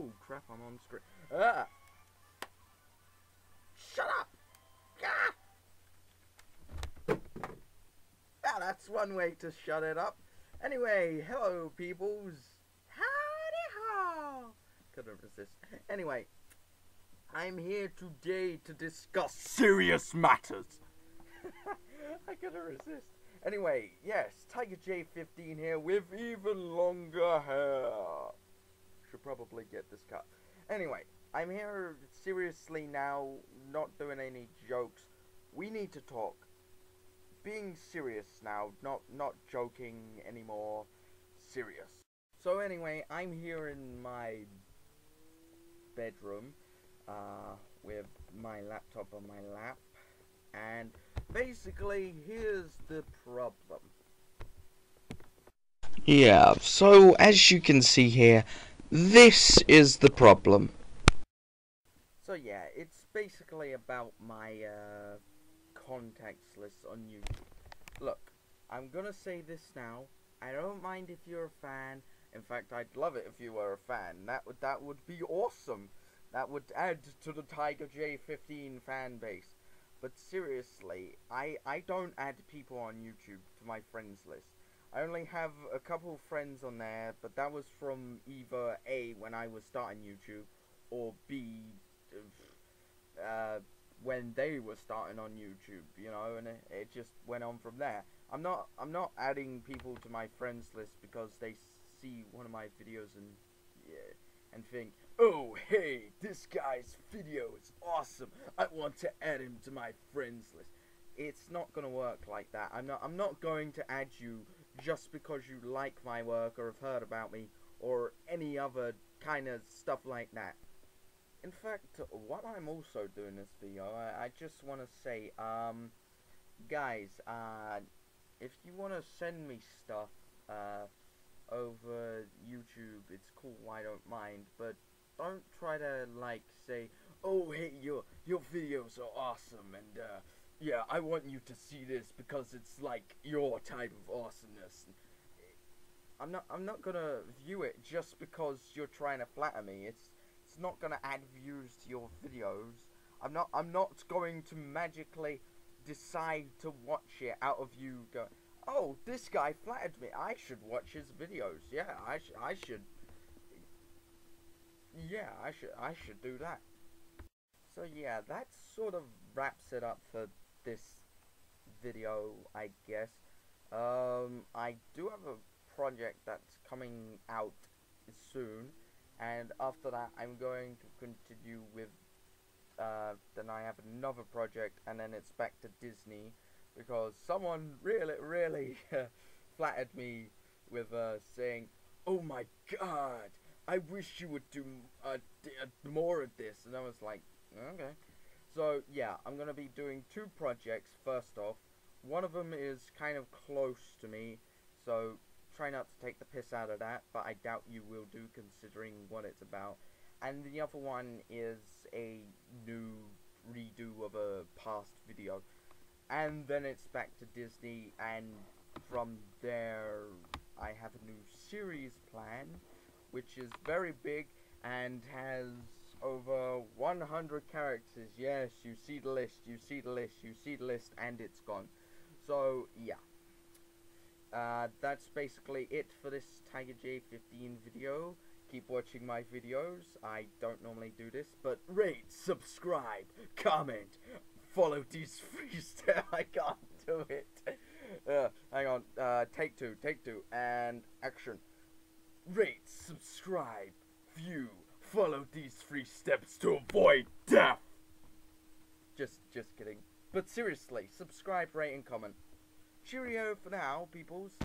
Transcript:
Oh crap! I'm on screen. Ah! Shut up! Ah! Ah, that's one way to shut it up. Anyway, hello peoples. Howdy ho! Couldn't resist. Anyway, I'm here today to discuss serious matters. I couldn't resist. Anyway, yes, Tiger J15 here with even longer hair. Probably get this cut. Anyway, I'm here seriously now, not doing any jokes. We need to talk. Being serious now, not not joking anymore. Serious. So anyway, I'm here in my bedroom uh, with my laptop on my lap, and basically, here's the problem. Yeah, so as you can see here, this is the problem. So yeah, it's basically about my uh, contacts list on YouTube. Look, I'm gonna say this now. I don't mind if you're a fan. In fact, I'd love it if you were a fan. That would that would be awesome. That would add to the Tiger J15 fan base. But seriously, I I don't add people on YouTube to my friends list. I only have a couple friends on there, but that was from either A when I was starting YouTube or B uh, when they were starting on YouTube, you know, and it, it just went on from there. I'm not I'm not adding people to my friends list because they see one of my videos and yeah, and think, oh hey, this guy's video is awesome. I want to add him to my friends list. It's not gonna work like that. I'm not I'm not going to add you just because you like my work or have heard about me or any other kind of stuff like that. In fact, what I'm also doing this video, I, I just want to say, um, guys, uh, if you want to send me stuff, uh, over YouTube, it's cool, I don't mind, but don't try to, like, say, oh, hey, your, your videos are awesome, and, uh, yeah, I want you to see this because it's, like, your type of awesomeness. I'm not, I'm not gonna view it just because you're trying to flatter me, it's, it's not gonna add views to your videos. I'm not I'm not going to magically decide to watch it out of you go oh this guy flattered me I should watch his videos yeah I should I should yeah I should I should do that so yeah that sort of wraps it up for this video I guess. Um I do have a project that's coming out soon and after that I'm going to continue with uh, then I have another project and then it's back to Disney because someone really really flattered me with uh, saying oh my god I wish you would do uh, more of this. And I was like okay so yeah I'm gonna be doing two projects first off one of them is kind of close to me so try not to take the piss out of that, but I doubt you will do considering what it's about. And the other one is a new redo of a past video. And then it's back to Disney, and from there, I have a new series plan, which is very big and has over 100 characters. Yes, you see the list, you see the list, you see the list, and it's gone. So, yeah uh, that's basically it for this Tiger J15 video. Keep watching my videos. I don't normally do this, but rate, subscribe, comment, follow these freestyle. I can't do it. Uh, hang on. Uh, take two, take two, and action. Rate, subscribe, view, follow these three steps to avoid death. Just, just kidding. But seriously, subscribe, rate, and comment. Cheerio for now, peoples.